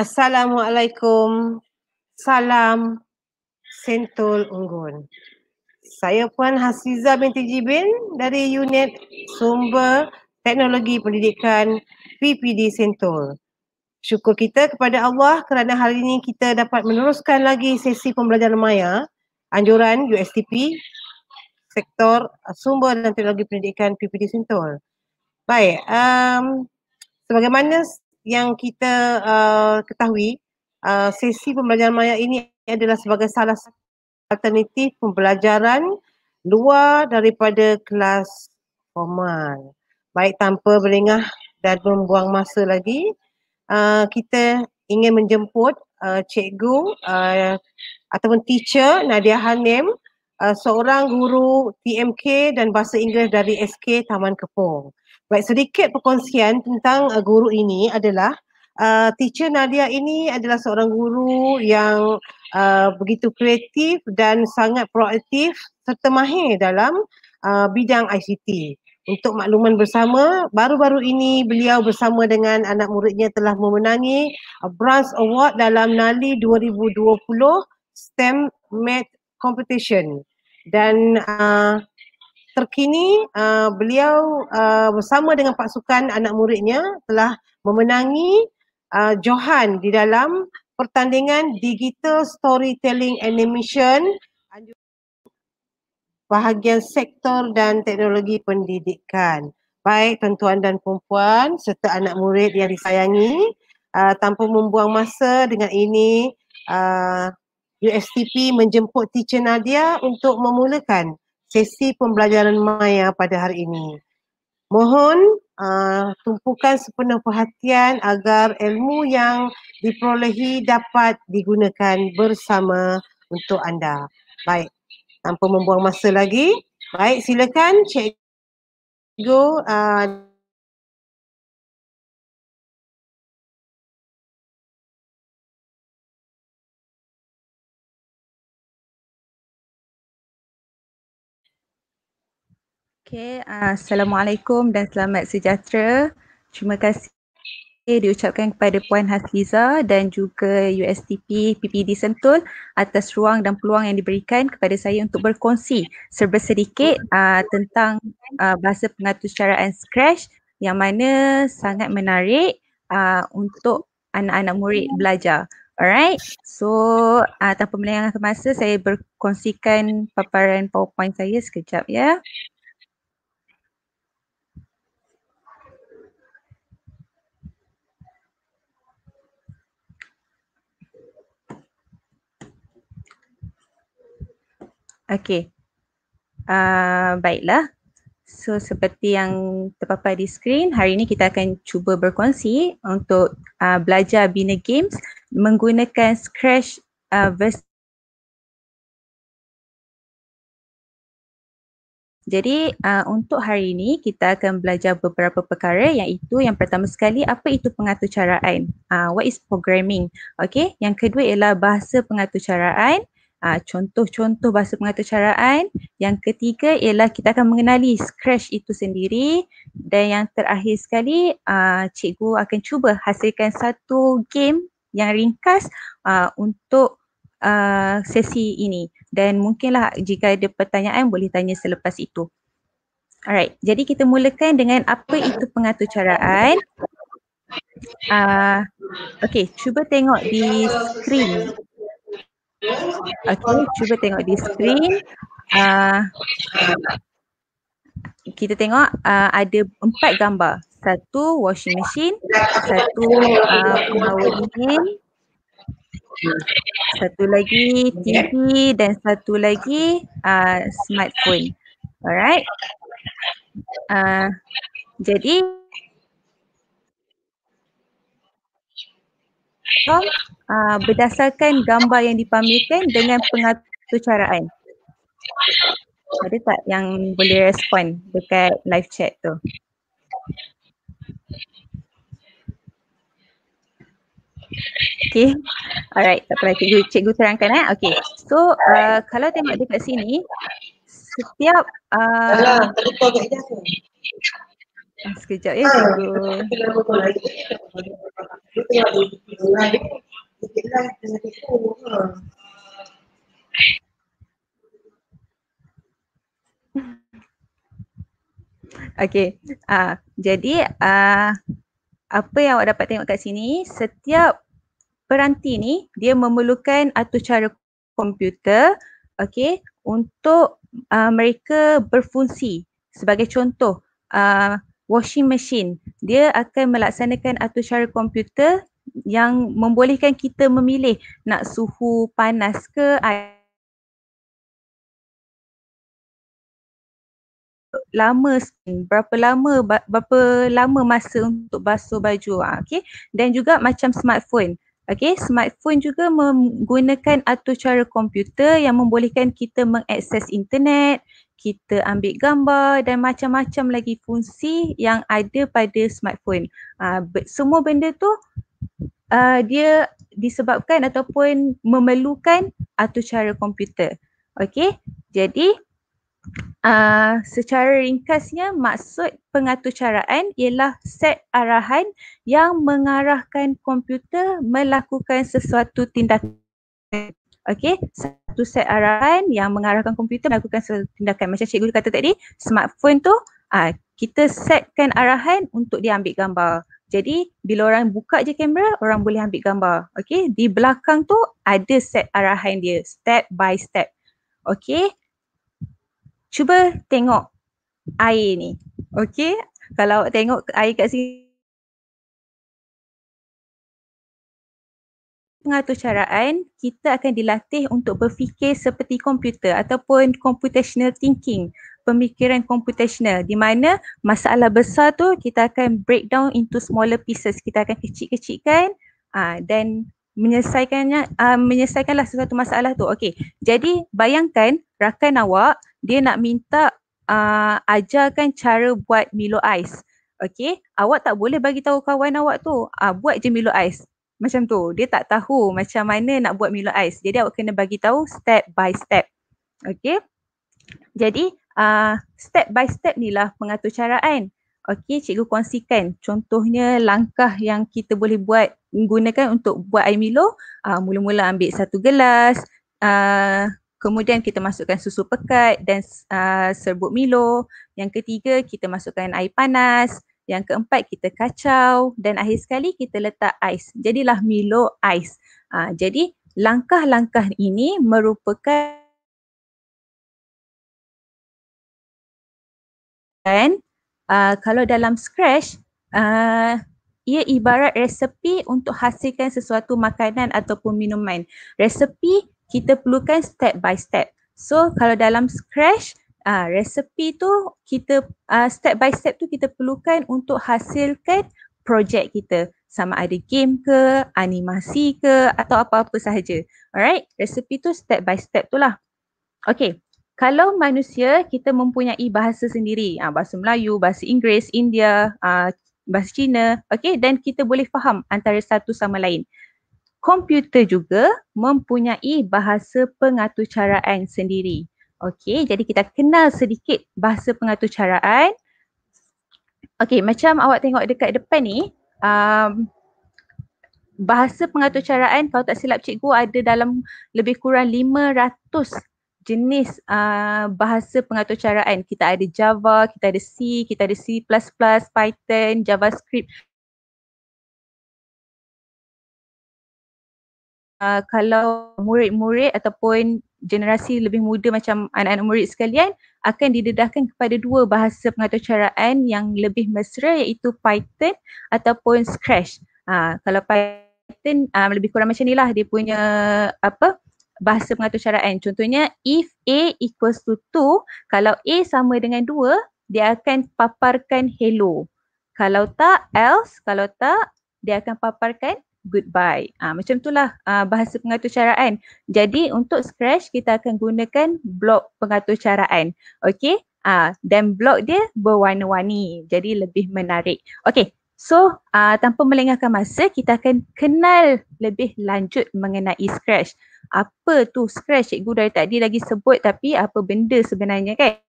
Assalamualaikum. Salam Sentul Unggun. Saya Puan Hasiza binti Jibin dari unit Sumber Teknologi Pendidikan PPD Sentul. Syukur kita kepada Allah kerana hari ini kita dapat meneruskan lagi sesi pembelajaran maya anjuran USTP sektor sumber dan teknologi pendidikan PPD Sentul. Baik, um, sebagaimana yang kita uh, ketahui, uh, sesi pembelajaran maya ini adalah sebagai salah satu alternatif pembelajaran luar daripada kelas formal. Baik tanpa berlengah dan membuang masa lagi, uh, kita ingin menjemput uh, cikgu uh, ataupun teacher Nadia Hanim uh, seorang guru TMK dan bahasa Inggeris dari SK Taman Kepong. Baik sedikit perkongsian tentang uh, guru ini adalah uh, teacher Nadia ini adalah seorang guru yang uh, begitu kreatif dan sangat proaktif serta mahir dalam uh, bidang ICT. Untuk makluman bersama, baru-baru ini beliau bersama dengan anak muridnya telah memenangi Branch Award dalam NALI 2020 STEM Math Competition. Dan uh, terkini uh, beliau uh, bersama dengan pasukan anak muridnya telah memenangi uh, Johan di dalam pertandingan Digital Storytelling Animation bahagian sektor dan teknologi pendidikan. Baik tuan-tuan dan puan serta anak murid yang disayangi, uh, tanpa membuang masa dengan ini, uh, USTP menjemput teacher Nadia untuk memulakan sesi pembelajaran maya pada hari ini. Mohon uh, tumpukan sepenuh perhatian agar ilmu yang diperolehi dapat digunakan bersama untuk anda. Baik, tanpa membuang masa lagi. Baik, silakan cikgu uh, Okay, uh, Assalamualaikum dan selamat sejahtera. Terima kasih diucapkan kepada Puan Hasliza dan juga USTP PPD Sentul atas ruang dan peluang yang diberikan kepada saya untuk berkongsi serba sedikit uh, tentang uh, bahasa pengaturcaraan Scratch yang mana sangat menarik uh, untuk anak-anak murid belajar. Alright, so uh, tanpa melengahkan masa saya berkongsikan paparan PowerPoint saya sekejap ya. Okey. Uh, baiklah. So seperti yang terpapar di skrin, hari ini kita akan cuba berkongsi untuk uh, belajar bina games menggunakan Scratch uh, versi Jadi uh, untuk hari ini kita akan belajar beberapa perkara iaitu yang pertama sekali apa itu pengaturcaraan? Uh, what is programming? Okay. Yang kedua ialah bahasa pengaturcaraan uh, contoh-contoh bahasa pengaturcaraan. Yang ketiga ialah kita akan mengenali Scratch itu sendiri dan yang terakhir sekali uh, cikgu akan cuba hasilkan satu game yang ringkas uh, untuk uh, sesi ini dan mungkinlah jika ada pertanyaan boleh tanya selepas itu. Alright, jadi kita mulakan dengan apa itu pengaturcaraan. Uh, okay, cuba tengok di screen Okay, cuba tengok di screen. Uh, kita tengok uh, ada empat gambar. Satu washing machine, satu uh, pengawal dingin, satu lagi TV dan satu lagi uh, smartphone. Alright. Uh, jadi uh, berdasarkan gambar yang dipamerkan dengan pengaturcaraan. Ada tak yang boleh respon dekat live chat tu? Okay, alright, tak apa cikgu, cikgu terangkan eh. Okay, so uh, kalau tengok dekat sini, setiap uh, Alah, sekejap ya cikgu. Okay, uh, jadi uh, apa yang awak dapat tengok kat sini, setiap peranti ni dia memerlukan atur cara komputer okay, untuk uh, mereka berfungsi. Sebagai contoh, uh, washing machine, dia akan melaksanakan atur cara komputer yang membolehkan kita memilih nak suhu panas ke lama berapa lama berapa lama masa untuk basuh baju. Ah okey. Dan juga macam smartphone okey smartphone juga menggunakan atur cara komputer yang membolehkan kita mengakses internet kita ambil gambar dan macam-macam lagi fungsi yang ada pada smartphone. Uh, semua benda tu uh, dia disebabkan ataupun memerlukan atur cara komputer. Okey jadi Uh, secara ringkasnya maksud pengaturcaraan ialah set arahan yang mengarahkan komputer melakukan sesuatu tindakan. Okey, satu set arahan yang mengarahkan komputer melakukan sesuatu tindakan. Macam cikgu kata tadi, smartphone tu uh, kita setkan arahan untuk dia ambil gambar. Jadi bila orang buka je kamera, orang boleh ambil gambar. Okey, di belakang tu ada set arahan dia step by step. Okey, cuba tengok air ni. Okey, kalau awak tengok air kat sini. Pengaturcaraan kita akan dilatih untuk berfikir seperti komputer ataupun computational thinking pemikiran computational. Di mana masalah besar tu kita akan break down into smaller pieces. Kita akan kecil-kecilkan uh, dan menyelesaikannya uh, menyelesaikanlah sesuatu masalah tu okey jadi bayangkan rakan awak dia nak minta uh, ajarkan cara buat Milo Ice. Okay, awak tak boleh bagi tahu kawan awak tu, uh, buat je Milo Ice. Macam tu, dia tak tahu macam mana nak buat Milo Ice. Jadi awak kena bagi tahu step by step. Okay, jadi uh, step by step ni lah pengatur caraan. Okay, cikgu kongsikan contohnya langkah yang kita boleh buat gunakan untuk buat air Milo. Uh, mula-mula ambil satu gelas, uh, Kemudian kita masukkan susu pekat dan uh, serbuk Milo. Yang ketiga kita masukkan air panas. Yang keempat kita kacau dan akhir sekali kita letak ais. Jadilah Milo ais. Uh, jadi langkah-langkah ini merupakan dan uh, kalau dalam scratch uh, ia ibarat resepi untuk hasilkan sesuatu makanan ataupun minuman. Resepi kita perlukan step by step. So kalau dalam Scratch, uh, resepi tu kita uh, step by step tu kita perlukan untuk hasilkan projek kita. Sama ada game ke, animasi ke atau apa-apa sahaja. Alright, resepi tu step by step tu lah. Okay, kalau manusia kita mempunyai bahasa sendiri, uh, bahasa Melayu, bahasa Inggeris, India, bahasa Cina, okay, dan kita boleh faham antara satu sama lain komputer juga mempunyai bahasa pengaturcaraan sendiri. Okey, jadi kita kenal sedikit bahasa pengaturcaraan. Okey, macam awak tengok dekat depan ni, um, bahasa pengaturcaraan kalau tak silap cikgu ada dalam lebih kurang 500 jenis uh, bahasa pengaturcaraan. Kita ada Java, kita ada C, kita ada C++, Python, JavaScript. uh, kalau murid-murid ataupun generasi lebih muda macam anak-anak murid sekalian akan didedahkan kepada dua bahasa pengaturcaraan yang lebih mesra iaitu Python ataupun Scratch. Uh, kalau Python uh, lebih kurang macam inilah dia punya apa bahasa pengaturcaraan. Contohnya if A equals to 2, kalau A sama dengan 2, dia akan paparkan hello. Kalau tak else, kalau tak dia akan paparkan goodbye. Ah, macam itulah ah, bahasa pengatur caraan. Jadi untuk Scratch kita akan gunakan blok pengatur caraan. Okey. Ah, dan blok dia berwarna-warni. Jadi lebih menarik. Okey. So ah, tanpa melengahkan masa kita akan kenal lebih lanjut mengenai Scratch. Apa tu Scratch? Cikgu dari tadi lagi sebut tapi apa benda sebenarnya kan?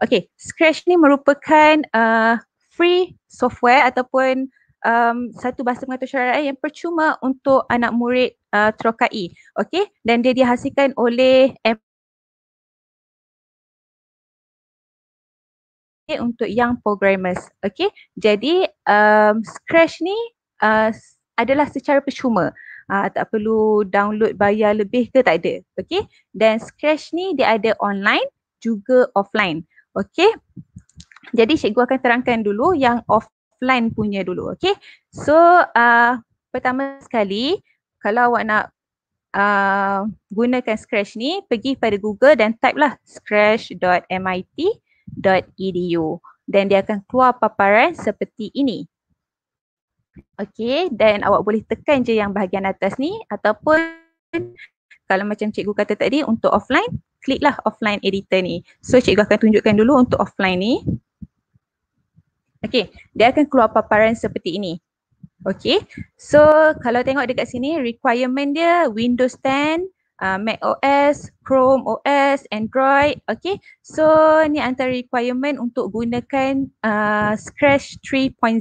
Okey, Scratch ni merupakan uh, free software ataupun um, satu bahasa pengatur syariah yang percuma untuk anak murid uh, terokai. Okay, dan dia dihasilkan oleh untuk young programmers. Okay, jadi um, Scratch ni uh, adalah secara percuma. Uh, tak perlu download bayar lebih ke tak ada. Okay, dan Scratch ni dia ada online juga offline. Okay, jadi cikgu akan terangkan dulu yang offline punya dulu. Okay, so uh, pertama sekali kalau awak nak uh, gunakan Scratch ni, pergi pada Google dan type lah scratch.mit edu dan dia akan keluar paparan seperti ini. Okey dan awak boleh tekan je yang bahagian atas ni ataupun kalau macam cikgu kata tadi untuk offline kliklah offline editor ni. So cikgu akan tunjukkan dulu untuk offline ni. Okey, dia akan keluar paparan seperti ini. Okey. So kalau tengok dekat sini requirement dia Windows 10 uh, Mac OS, Chrome OS, Android. Okay, so ni antara requirement untuk gunakan uh, Scratch 3.0.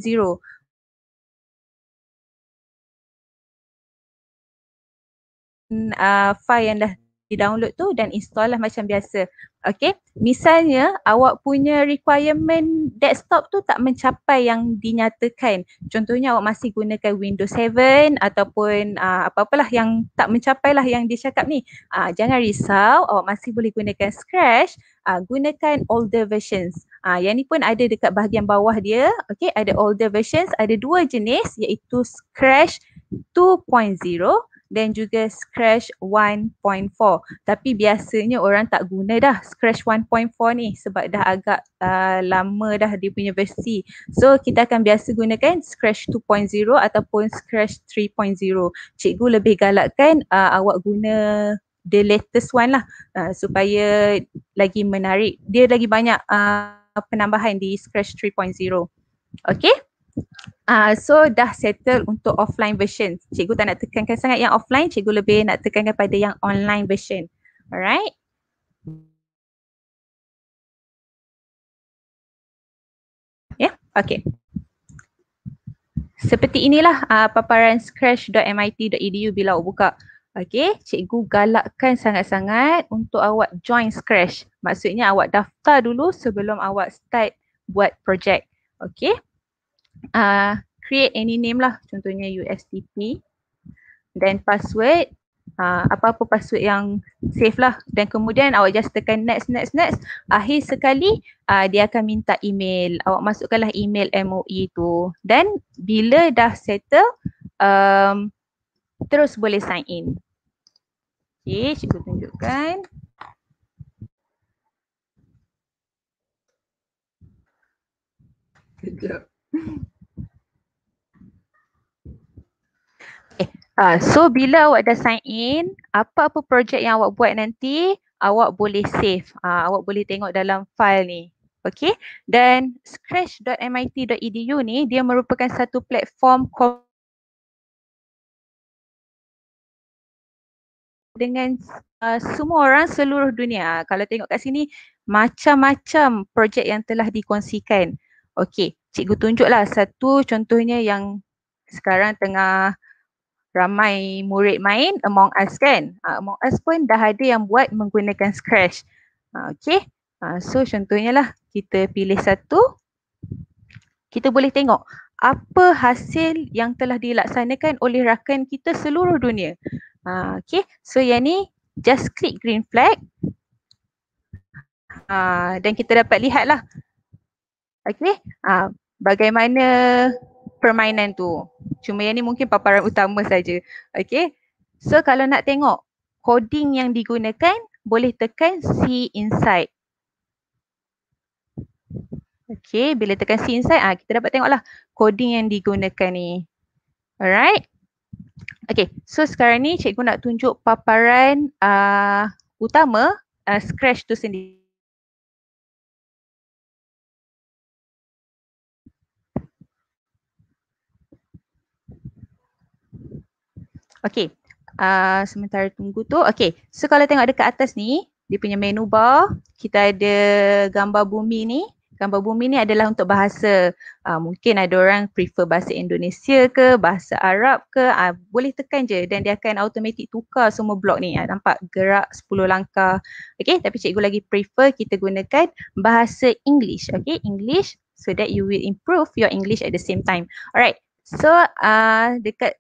Uh, file yang dah di-download tu dan install lah macam biasa. Okay, misalnya awak punya requirement desktop tu tak mencapai yang dinyatakan. Contohnya awak masih gunakan Windows 7 ataupun uh, apa-apalah yang tak mencapai lah yang dia cakap ni. Uh, jangan risau, awak masih boleh gunakan Scratch, uh, gunakan older versions. Uh, yang ni pun ada dekat bahagian bawah dia. Okay, ada older versions, ada dua jenis iaitu Scratch 2.0 dan juga Scratch 1.4. Tapi biasanya orang tak guna dah Scratch 1.4 ni sebab dah agak uh, lama dah dia punya versi. So kita akan biasa gunakan Scratch 2.0 ataupun Scratch 3.0. Cikgu lebih galakkan uh, awak guna the latest one lah uh, supaya lagi menarik. Dia lagi banyak uh, penambahan di Scratch 3.0. Okay? Uh, so dah settle untuk offline version. Cikgu tak nak tekankan sangat yang offline, cikgu lebih nak tekankan pada yang online version. Alright. Ya, yeah? okay. Seperti inilah uh, paparan scratch.mit.edu bila awak buka. Okay, cikgu galakkan sangat-sangat untuk awak join Scratch. Maksudnya awak daftar dulu sebelum awak start buat projek. Okay uh, create any name lah contohnya USDP dan password uh, apa-apa password yang safe lah. Dan kemudian awak just tekan next next next. Akhir sekali uh, dia akan minta email. Awak masukkanlah email MOE tu. Dan bila dah settle um, terus boleh sign in. Okay, cikgu tunjukkan. Kejap. Eh, uh, so bila awak dah sign in, apa-apa projek yang awak buat nanti, awak boleh save. Uh, awak boleh tengok dalam file ni. Okay, dan scratch.mit.edu ni dia merupakan satu platform dengan uh, semua orang seluruh dunia. Kalau tengok kat sini, macam-macam projek yang telah dikongsikan. Okay, cikgu tunjuklah satu contohnya yang sekarang tengah ramai murid main Among Us kan. Uh, Among Us pun dah ada yang buat menggunakan Scratch. Uh, okay. Uh, so contohnya lah kita pilih satu. Kita boleh tengok apa hasil yang telah dilaksanakan oleh rakan kita seluruh dunia. Uh, okay. So yang ni just click green flag. Uh, dan kita dapat lihat Okay. Uh, bagaimana permainan tu. Cuma yang ni mungkin paparan utama saja. Okay. So kalau nak tengok coding yang digunakan, boleh tekan see inside. Okay, bila tekan see inside, ah, kita dapat tengoklah coding yang digunakan ni. Alright. Okay, so sekarang ni cikgu nak tunjuk paparan uh, utama uh, Scratch tu sendiri. Okay, uh, sementara tunggu tu. Okay, so kalau tengok dekat atas ni, dia punya menu bar, kita ada gambar bumi ni. Gambar bumi ni adalah untuk bahasa. Uh, mungkin ada orang prefer bahasa Indonesia ke, bahasa Arab ke, uh, boleh tekan je dan dia akan automatic tukar semua blok ni. Uh, nampak gerak 10 langkah. Okay, tapi cikgu lagi prefer kita gunakan bahasa English. Okay, English so that you will improve your English at the same time. Alright, so uh, dekat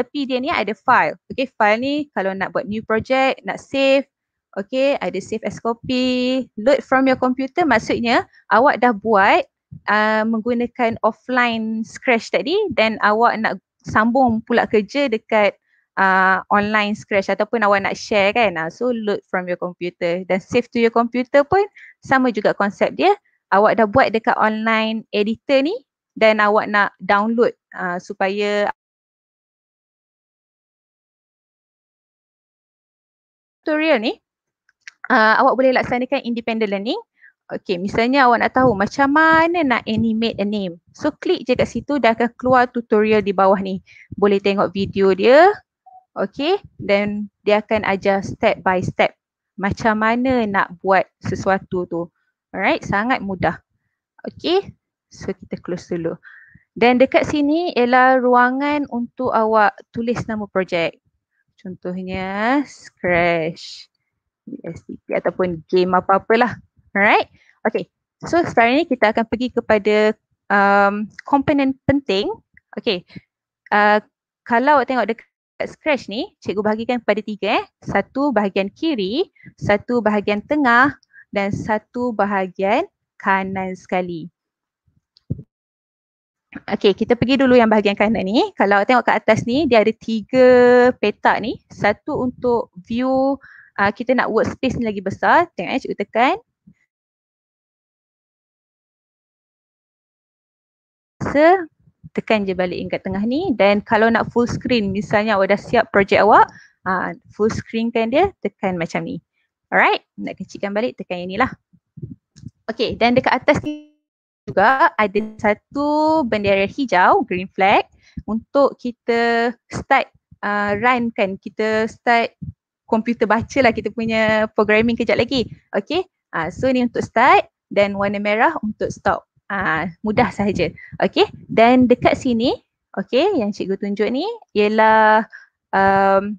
tepi dia ni ada file. Okay, file ni kalau nak buat new project, nak save, okay, ada save as copy, load from your computer maksudnya awak dah buat uh, menggunakan offline scratch tadi dan awak nak sambung pula kerja dekat uh, online scratch ataupun awak nak share kan. Uh, so load from your computer dan save to your computer pun sama juga konsep dia. Awak dah buat dekat online editor ni dan awak nak download uh, supaya tutorial ni uh, awak boleh laksanakan independent learning. Okay, misalnya awak nak tahu macam mana nak animate a name. So klik je kat situ dah akan keluar tutorial di bawah ni. Boleh tengok video dia. Okay, dan dia akan ajar step by step macam mana nak buat sesuatu tu. Alright, sangat mudah. Okay, so kita close dulu. Dan dekat sini ialah ruangan untuk awak tulis nama projek. Contohnya Scratch, STP ataupun game apa-apalah. Alright. Okay. So sekarang ni kita akan pergi kepada um, komponen penting. Okay. Uh, kalau awak tengok dekat Scratch ni, cikgu bahagikan kepada tiga eh. Satu bahagian kiri, satu bahagian tengah dan satu bahagian kanan sekali. Okay, kita pergi dulu yang bahagian kanan ni. Kalau tengok kat atas ni, dia ada tiga petak ni. Satu untuk view uh, kita nak workspace ni lagi besar. Tengok eh, cikgu tekan. So, tekan je balik kat tengah ni. Dan kalau nak full screen, misalnya awak dah siap projek awak, uh, full screen kan dia, tekan macam ni. Alright, nak kecilkan balik, tekan yang ni lah. Okay, dan dekat atas ni juga ada satu bendera hijau green flag untuk kita start uh, run kan. Kita start komputer baca lah kita punya programming kejap lagi. Okay uh, so ni untuk start dan warna merah untuk stop. Uh, mudah sahaja. Okay dan dekat sini okay yang cikgu tunjuk ni ialah um,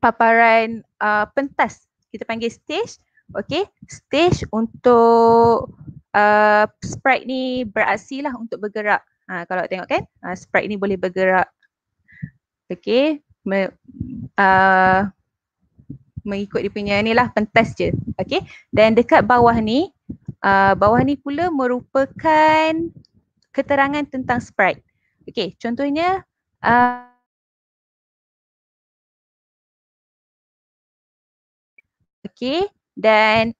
paparan uh, pentas. Kita panggil stage okay stage untuk uh, sprite ni beraksi lah untuk bergerak. Ha, kalau tengok kan, uh, sprite ni boleh bergerak. Okay, Me, uh, mengikut dia punya ni lah pentas je. Okay, dan dekat bawah ni, uh, bawah ni pula merupakan keterangan tentang sprite. Okay, contohnya, uh, okay, dan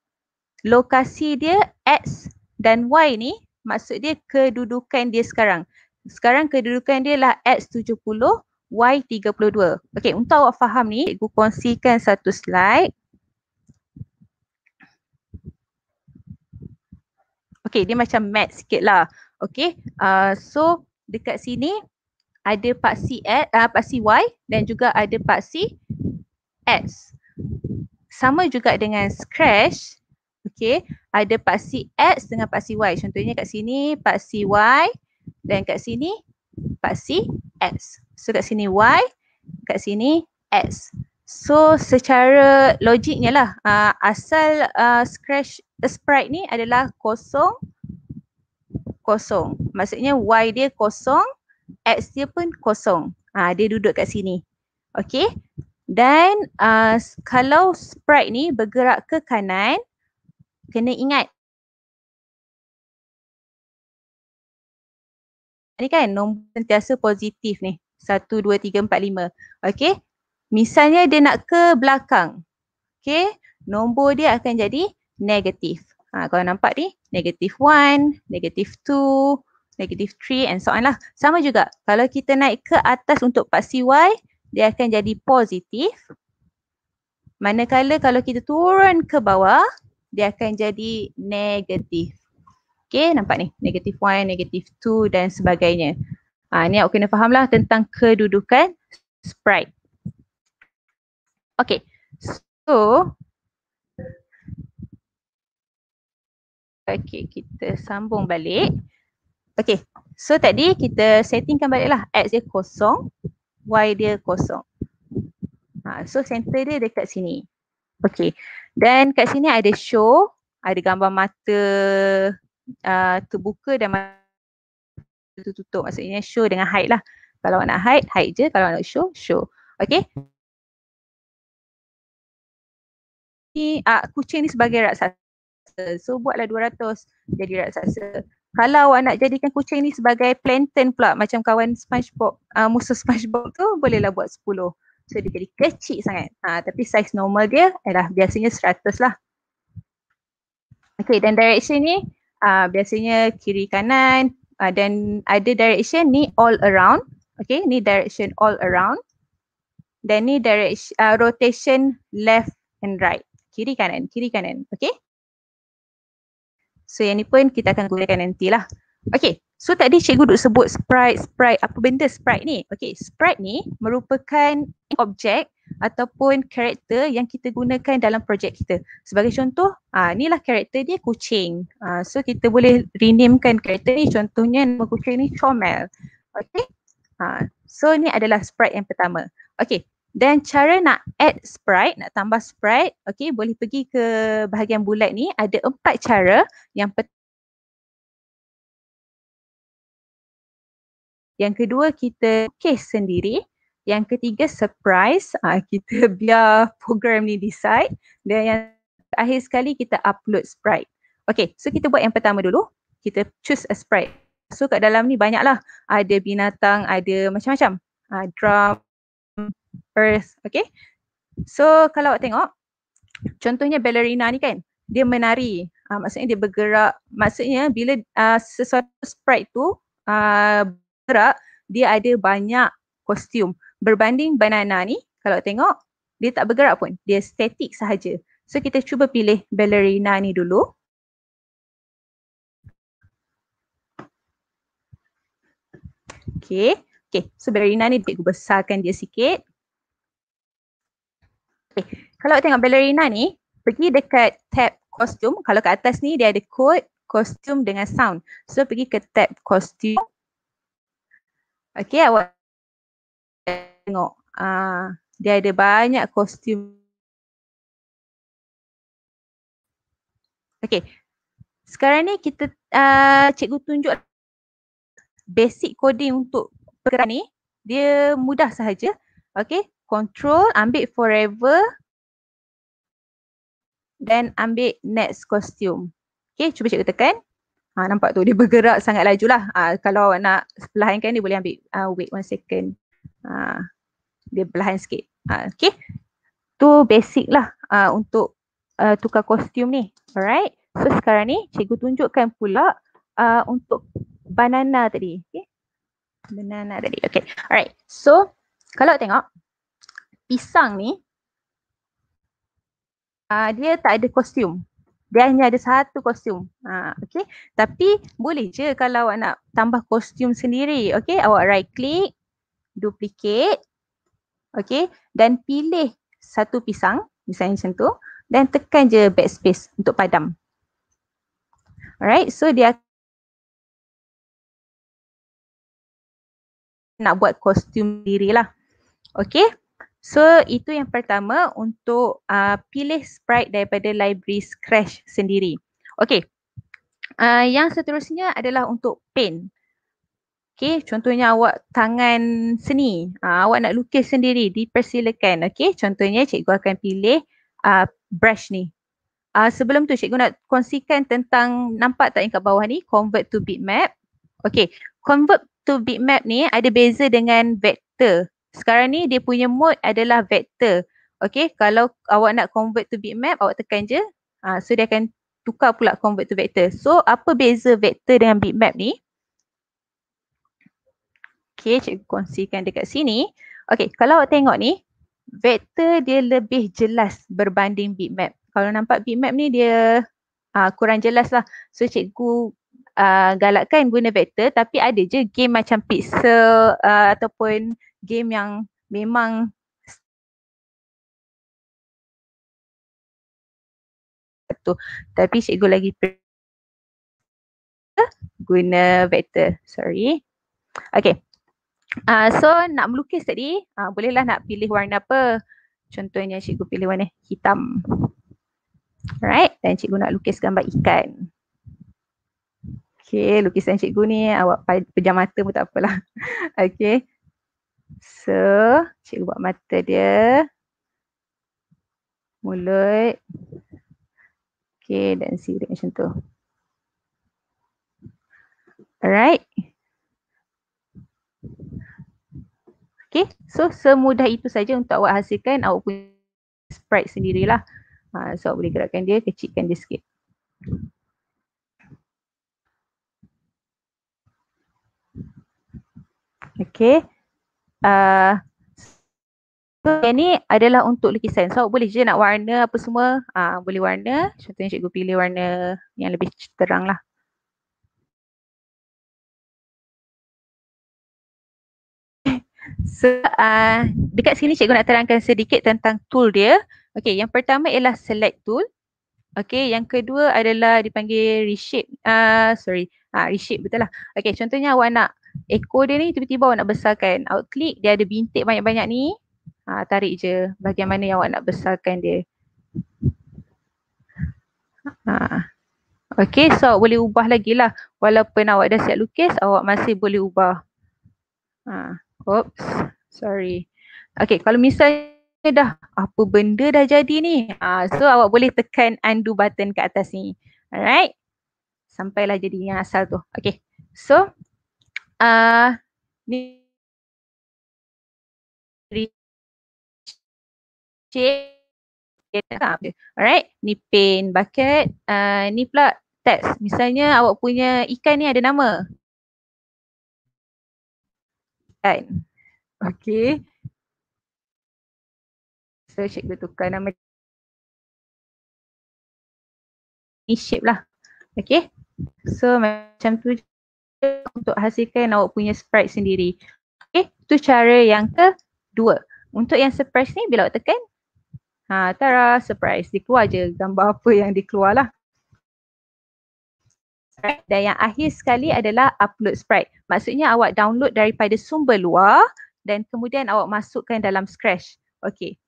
lokasi dia X dan Y ni maksud dia kedudukan dia sekarang. Sekarang kedudukan dia lah X70, Y32. Okey, untuk awak faham ni, cikgu kongsikan satu slide. Okey, dia macam mat sikit lah. Okey, uh, so dekat sini ada paksi X, uh, paksi Y dan juga ada paksi X. Sama juga dengan Scratch, Okay, ada paksi X dengan paksi Y. Contohnya kat sini paksi Y dan kat sini paksi X. So kat sini Y, kat sini X. So secara logiknya lah uh, asal uh, scratch sprite ni adalah kosong kosong. Maksudnya Y dia kosong, X dia pun kosong. Uh, dia duduk kat sini. Okay. Dan uh, kalau sprite ni bergerak ke kanan, kena ingat ni kan nombor sentiasa positif ni. Satu, dua, tiga, empat, lima. Okay. Misalnya dia nak ke belakang. Okay. Nombor dia akan jadi negatif. Ha, kalau nampak ni, negatif one, negatif two, negatif three and so on lah. Sama juga. Kalau kita naik ke atas untuk paksi Y, dia akan jadi positif. Manakala kalau kita turun ke bawah, dia akan jadi negatif. Okay, nampak ni. Negatif 1, negatif 2 dan sebagainya. Ha, ni awak kena faham lah tentang kedudukan sprite. Okay, so Okay, kita sambung balik. Okay, so tadi kita settingkan baliklah X dia kosong, Y dia kosong. Ha, so center dia dekat sini. Okay, dan kat sini ada show, ada gambar mata uh, terbuka dan mata tertutup. Maksudnya show dengan hide lah. Kalau nak hide, hide je. Kalau nak show, show. Okay. Ni uh, kucing ni sebagai raksasa. So buatlah 200 jadi raksasa. Kalau awak nak jadikan kucing ni sebagai plankton pula macam kawan SpongeBob, uh, musuh SpongeBob tu bolehlah buat 10. So dia jadi kecil sangat. Ha, tapi size normal dia adalah biasanya 100 lah. Okay dan direction ni uh, biasanya kiri kanan uh, dan ada direction ni all around. Okay ni direction all around. Dan ni direction uh, rotation left and right. Kiri kanan, kiri kanan. Okay. So yang ni pun kita akan gunakan nantilah. Okay, so tadi cikgu duk sebut sprite, sprite, apa benda sprite ni? Okay, sprite ni merupakan objek ataupun karakter yang kita gunakan dalam projek kita. Sebagai contoh, ah inilah karakter dia kucing. Ah, so kita boleh renamekan karakter ni contohnya nama kucing ni Chomel. Okay, ah, so ni adalah sprite yang pertama. Okay, dan cara nak add sprite, nak tambah sprite, okay, boleh pergi ke bahagian bulat ni. Ada empat cara. Yang yang kedua kita case sendiri. Yang ketiga surprise, uh, kita biar program ni decide. Dan yang terakhir sekali kita upload sprite. Okay, so kita buat yang pertama dulu. Kita choose a sprite. So kat dalam ni banyaklah. Ada binatang, ada macam-macam. Uh, drum, earth, okay. So kalau awak tengok, contohnya ballerina ni kan, dia menari. Uh, maksudnya dia bergerak, maksudnya bila uh, sesuatu sprite tu uh, bergerak, dia ada banyak kostum. Berbanding banana ni, kalau tengok, dia tak bergerak pun, dia static sahaja. So kita cuba pilih ballerina ni dulu. Okay, okay. so ballerina ni cikgu besarkan dia sikit. Okay. Kalau tengok ballerina ni, pergi dekat tab kostum. Kalau kat atas ni dia ada code kostum dengan sound. So pergi ke tab kostum. Okay awak tengok. Uh, dia ada banyak kostum. Okay. Sekarang ni kita uh, cikgu tunjuk basic coding untuk perkara ni. Dia mudah sahaja. Okay control, ambil forever dan ambil next costume. Okay, cuba cikgu tekan. Ha, nampak tu dia bergerak sangat laju lah. Ha, kalau nak perlahankan dia boleh ambil uh, wait one second. Ha, dia perlahan sikit. Ha, okay, tu basic lah uh, untuk uh, tukar kostum ni. Alright, so sekarang ni cikgu tunjukkan pula uh, untuk banana tadi. Okay, banana tadi. Okay, alright. So kalau tengok pisang ni uh, dia tak ada kostum. Dia hanya ada satu kostum. Uh, okay. Tapi boleh je kalau awak nak tambah kostum sendiri. Okay. Awak right click, duplicate. Okay. Dan pilih satu pisang. Misalnya macam tu. Dan tekan je backspace untuk padam. Alright. So dia nak buat kostum sendiri lah. Okay. So itu yang pertama untuk uh, pilih sprite daripada library Scratch sendiri. Okay. Uh, yang seterusnya adalah untuk pen. Okay, contohnya awak tangan seni. Uh, awak nak lukis sendiri, dipersilakan. Okay, contohnya cikgu akan pilih uh, brush ni. Uh, sebelum tu cikgu nak kongsikan tentang, nampak tak yang kat bawah ni, convert to bitmap. Okay, convert to bitmap ni ada beza dengan vector. Sekarang ni dia punya mode adalah vector. Okay, kalau awak nak convert to bitmap, awak tekan je. Uh, so dia akan tukar pula convert to vector. So apa beza vector dengan bitmap ni? Okay, cikgu kongsikan dekat sini. Okay, kalau awak tengok ni, vector dia lebih jelas berbanding bitmap. Kalau nampak bitmap ni dia uh, kurang jelas lah. So cikgu uh, galakkan guna vector tapi ada je game macam pixel uh, ataupun game yang memang tu tapi cikgu lagi guna vektor. Sorry. Okay. Uh, so nak melukis tadi, uh, bolehlah nak pilih warna apa. Contohnya cikgu pilih warna hitam. Alright. Dan cikgu nak lukis gambar ikan. Okay, lukisan cikgu ni awak pejam mata pun tak apalah. okay. So, cikgu buat mata dia. Mulut. Okay, dan sirik macam tu. Alright. Okay, so semudah itu saja untuk awak hasilkan awak punya sprite sendirilah. Ha, so awak boleh gerakkan dia, kecilkan dia sikit. Okay. Uh, so yang ni adalah untuk lukisan. So boleh je nak warna apa semua. Uh, boleh warna. Contohnya cikgu pilih warna yang lebih terang lah. So uh, dekat sini cikgu nak terangkan sedikit tentang tool dia. Okay, yang pertama ialah select tool. Okay, yang kedua adalah dipanggil reshape. Uh, sorry, uh, reshape betul lah. Okay, contohnya awak nak ekor dia ni tiba-tiba awak nak besarkan. Awak klik, dia ada bintik banyak-banyak ni. Uh, tarik je bahagian mana yang awak nak besarkan dia. Uh. Okay, so awak boleh ubah lagi lah. Walaupun awak dah siap lukis, awak masih boleh ubah. Uh. Oops, sorry. Okay, kalau misalnya dah apa benda dah jadi ni. Uh, so awak boleh tekan undo button kat atas ni. Alright. Sampailah jadi yang asal tu. Okay. So, uh, ni Alright, ni paint bucket, uh, ni pula text. Misalnya awak punya ikan ni ada nama kan. Okay. So cikgu tukar nama ni shape lah. Okay. So macam tu untuk hasilkan awak punya sprite sendiri. Okay. Tu cara yang kedua. Untuk yang surprise ni bila awak tekan. Ha, tara surprise. Dia keluar je gambar apa yang dia keluar lah. Dan yang akhir sekali adalah upload sprite. Maksudnya awak download daripada sumber luar dan kemudian awak masukkan dalam Scratch. Okay.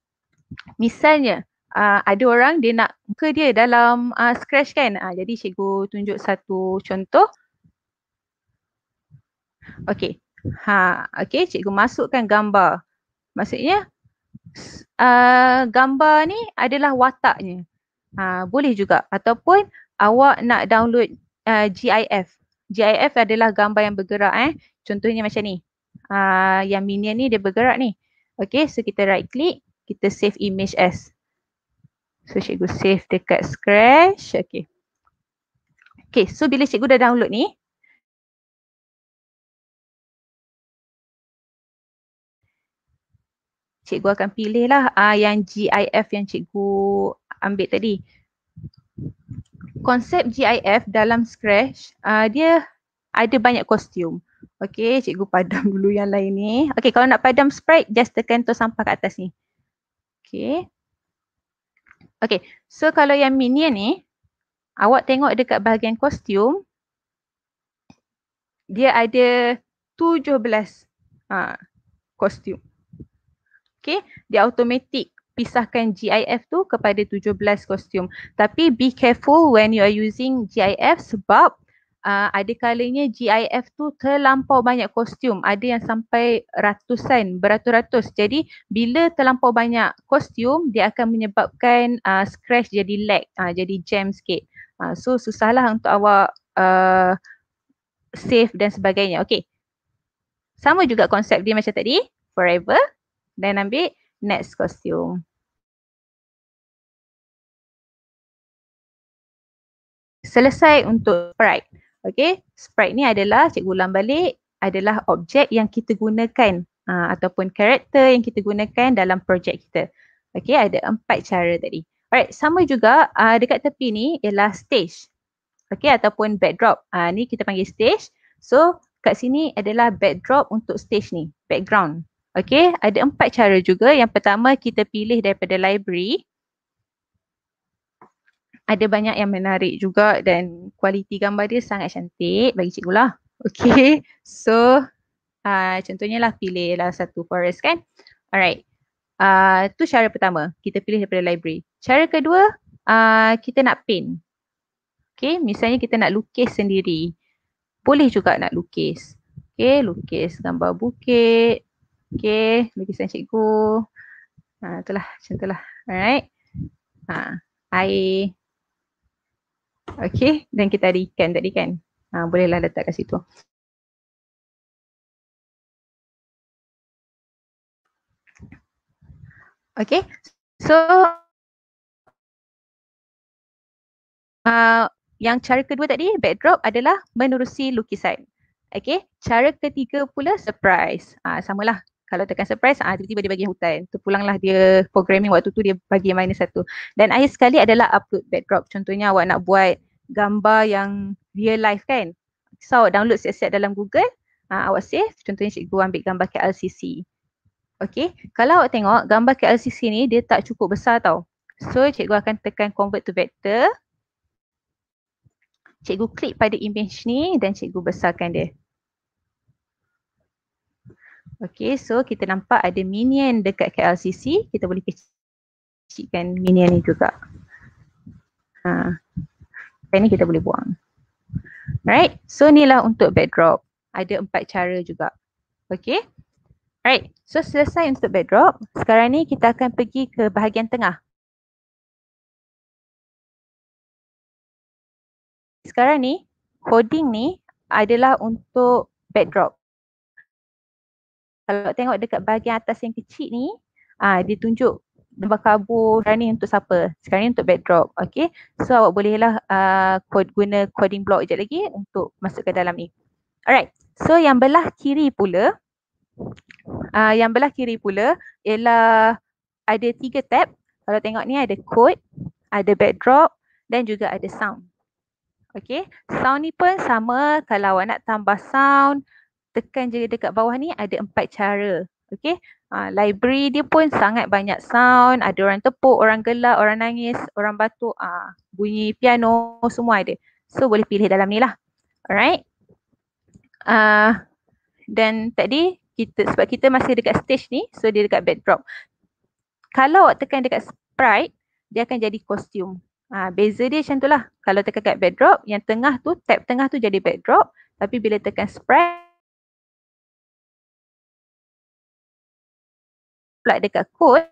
Misalnya uh, ada orang dia nak muka dia dalam uh, Scratch kan. Uh, jadi cikgu tunjuk satu contoh. Okay. Ha, okay, cikgu masukkan gambar. Maksudnya uh, gambar ni adalah wataknya. Ha, boleh juga ataupun awak nak download uh, GIF. GIF adalah gambar yang bergerak eh. Contohnya macam ni. Uh, yang minion ni dia bergerak ni. Okay, so kita right click, kita save image as. So cikgu save dekat Scratch. Okay. Okay, so bila cikgu dah download ni. Cikgu akan pilih lah uh, yang GIF yang cikgu ambil tadi konsep GIF dalam Scratch uh, dia ada banyak kostum. Okay, cikgu padam dulu yang lain ni. Okay, kalau nak padam sprite, just tekan tu sampah kat atas ni. Okay. Okay, so kalau yang minion ni, awak tengok dekat bahagian kostum, dia ada 17 ha, kostum. Okay, dia automatic pisahkan GIF tu kepada 17 kostum. Tapi be careful when you are using GIF sebab uh, ada kalanya GIF tu terlampau banyak kostum. Ada yang sampai ratusan, beratus-ratus. Jadi bila terlampau banyak kostum, dia akan menyebabkan uh, scratch jadi lag, uh, jadi jam sikit. Uh, so susahlah untuk awak uh, save dan sebagainya. Okay. Sama juga konsep dia macam tadi. Forever. Dan ambil next costume. Selesai untuk sprite. Okay, sprite ni adalah, cikgu ulang balik, adalah objek yang kita gunakan uh, ataupun karakter yang kita gunakan dalam projek kita. Okay, ada empat cara tadi. Alright, sama juga uh, dekat tepi ni ialah stage. Okay, ataupun backdrop. Uh, ni kita panggil stage. So, kat sini adalah backdrop untuk stage ni, background. Okay, ada empat cara juga. Yang pertama kita pilih daripada library. ada banyak yang menarik juga dan kualiti gambar dia sangat cantik bagi cikgu lah. Okay, so uh, contohnya lah pilih lah satu forest kan. Alright, uh, tu cara pertama, kita pilih daripada library. Cara kedua, uh, kita nak paint. Okay, misalnya kita nak lukis sendiri. Boleh juga nak lukis. Okay, lukis gambar bukit. Okay, lukisan cikgu. Ha, itulah, macam itulah. Alright. Ha, air. Okay, dan kita ada ikan tadi kan. Ha, bolehlah letak kat situ. Okay, so uh, yang cara kedua tadi, backdrop adalah menerusi lukisan. Okay, cara ketiga pula surprise. Ah, samalah kalau tekan surprise, ah tiba-tiba dia bagi hutan. Terpulanglah dia programming waktu tu dia bagi mana satu. Dan akhir sekali adalah upload backdrop. Contohnya awak nak buat gambar yang real life kan. So awak download siap-siap dalam Google, ah, awak save. Contohnya cikgu ambil gambar KLCC. Okay, kalau awak tengok gambar KLCC ni dia tak cukup besar tau. So cikgu akan tekan convert to vector. Cikgu klik pada image ni dan cikgu besarkan dia. Okay, so kita nampak ada minion dekat KLCC. Kita boleh kecilkan minion ni juga. Ha. Ini kita boleh buang. Right, so inilah untuk backdrop. Ada empat cara juga. Okay. Right, so selesai untuk backdrop. Sekarang ni kita akan pergi ke bahagian tengah. Sekarang ni, coding ni adalah untuk backdrop kalau tengok dekat bahagian atas yang kecil ni, ah dia tunjuk gambar kabur sekarang ni untuk siapa? Sekarang ni untuk backdrop. Okay. So awak bolehlah uh, guna coding block sekejap lagi untuk masuk ke dalam ni. Alright. So yang belah kiri pula, uh, yang belah kiri pula ialah ada tiga tab. Kalau tengok ni ada code, ada backdrop dan juga ada sound. Okay. Sound ni pun sama kalau awak nak tambah sound, tekan je dekat bawah ni ada empat cara. Okay. Uh, library dia pun sangat banyak sound. Ada orang tepuk, orang gelak, orang nangis, orang batuk, uh, bunyi piano semua ada. So boleh pilih dalam ni lah. Alright. Uh, dan tadi kita sebab kita masih dekat stage ni so dia dekat backdrop. Kalau awak tekan dekat sprite dia akan jadi kostum. Ha, beza dia macam tu lah. Kalau tekan dekat backdrop yang tengah tu tab tengah tu jadi backdrop tapi bila tekan sprite pula dekat code.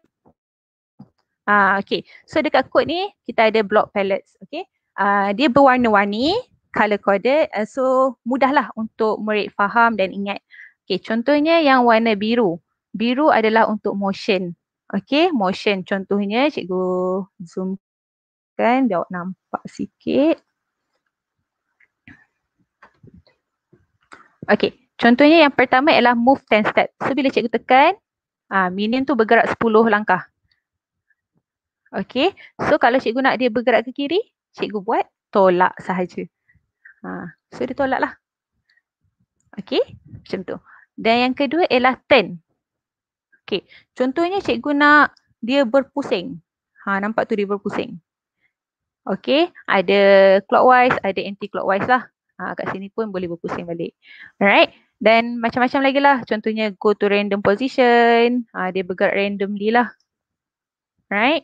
Ah, okay. So dekat code ni kita ada block palettes. Okay. Ah, dia berwarna-warni, color coded. Uh, so mudahlah untuk murid faham dan ingat. Okay. Contohnya yang warna biru. Biru adalah untuk motion. Okay. Motion. Contohnya cikgu zoom kan biar awak nampak sikit. Okay. Contohnya yang pertama ialah move 10 step. So bila cikgu tekan, Ah, minion tu bergerak 10 langkah. Okay, so kalau cikgu nak dia bergerak ke kiri, cikgu buat tolak sahaja. Ha, so dia tolak lah. Okay, macam tu. Dan yang kedua ialah turn. Okay, contohnya cikgu nak dia berpusing. Ha, nampak tu dia berpusing. Okay, ada clockwise, ada anti-clockwise lah. Ha, kat sini pun boleh berpusing balik. Alright, dan macam-macam lagi lah. Contohnya go to random position. Ha, dia bergerak randomly lah. Right.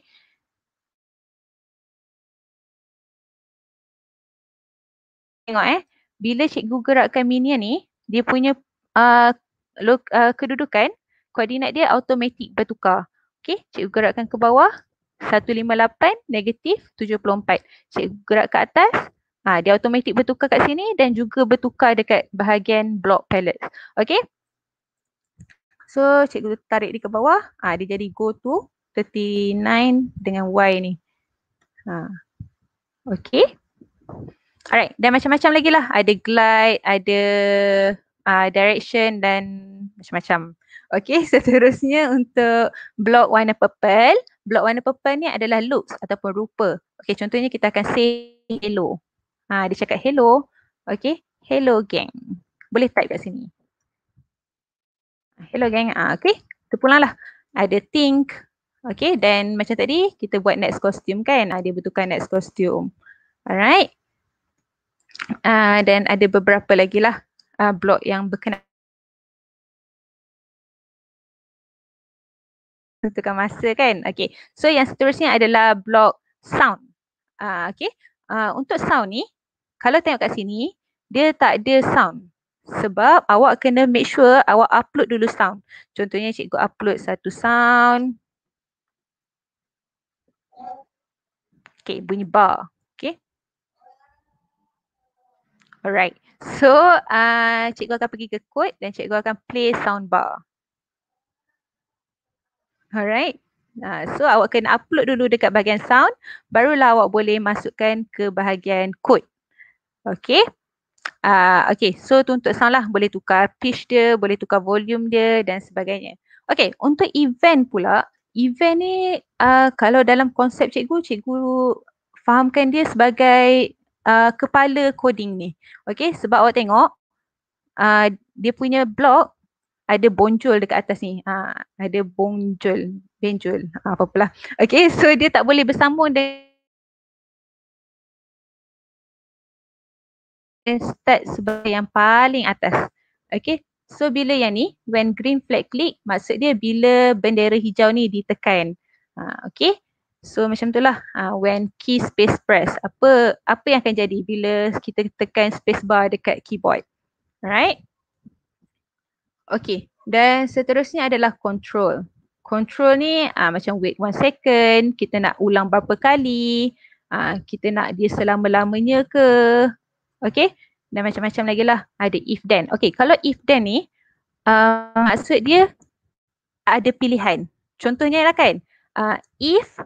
Tengok eh. Bila cikgu gerakkan minion ni, dia punya uh, uh, kedudukan, koordinat dia automatik bertukar. Okay, cikgu gerakkan ke bawah. 158 negatif 74. Cikgu gerak ke atas Ha, dia automatik bertukar kat sini dan juga bertukar dekat bahagian block palettes. Okay. So cikgu tarik dia ke bawah. Ha, dia jadi go to 39 dengan Y ni. Ha. Okay. Alright. Dan macam-macam lagi lah. Ada glide, ada uh, direction dan macam-macam. Okay. Seterusnya untuk block warna purple. Block warna purple ni adalah looks ataupun rupa. Okay. Contohnya kita akan say hello. Ha, dia cakap hello. Okay. Hello gang. Boleh type kat sini. Hello gang. Ah, okay. Terpulang lah. Ada think. Okay, dan macam tadi kita buat next costume kan. Uh, dia butuhkan next costume. Alright. Uh, dan ada beberapa lagi lah uh, blok yang berkenaan. Tentukan masa kan. Okay. So yang seterusnya adalah blok sound. Uh, okay. Uh, untuk sound ni, kalau tengok kat sini, dia tak ada sound. Sebab awak kena make sure awak upload dulu sound. Contohnya cikgu upload satu sound. Okay, bunyi bar. Okay. Alright. So, uh, cikgu akan pergi ke code dan cikgu akan play sound bar. Alright. Uh, so awak kena upload dulu dekat bahagian sound barulah awak boleh masukkan ke bahagian code. Okay. Uh, okay. So tu untuk sound lah. Boleh tukar pitch dia, boleh tukar volume dia dan sebagainya. Okay. Untuk event pula. Event ni uh, kalau dalam konsep cikgu, cikgu fahamkan dia sebagai uh, kepala coding ni. Okay. Sebab awak tengok uh, dia punya blog ada bonjol dekat atas ni. Ha, ada bonjol, benjol, ha, apa-apalah. Okay, so dia tak boleh bersambung dengan start sebagai yang paling atas. Okay, so bila yang ni, when green flag click, maksud dia bila bendera hijau ni ditekan. Ha, okay, so macam tu lah. Ha, when key space press, apa apa yang akan jadi bila kita tekan space bar dekat keyboard. Alright. Okay, dan seterusnya adalah control. Control ni uh, macam wait one second, kita nak ulang berapa kali, uh, kita nak dia selama-lamanya ke. Okay, dan macam-macam lagi lah. Ada if then. Okay, kalau if then ni, uh, maksud dia ada pilihan. Contohnya lah kan, uh, if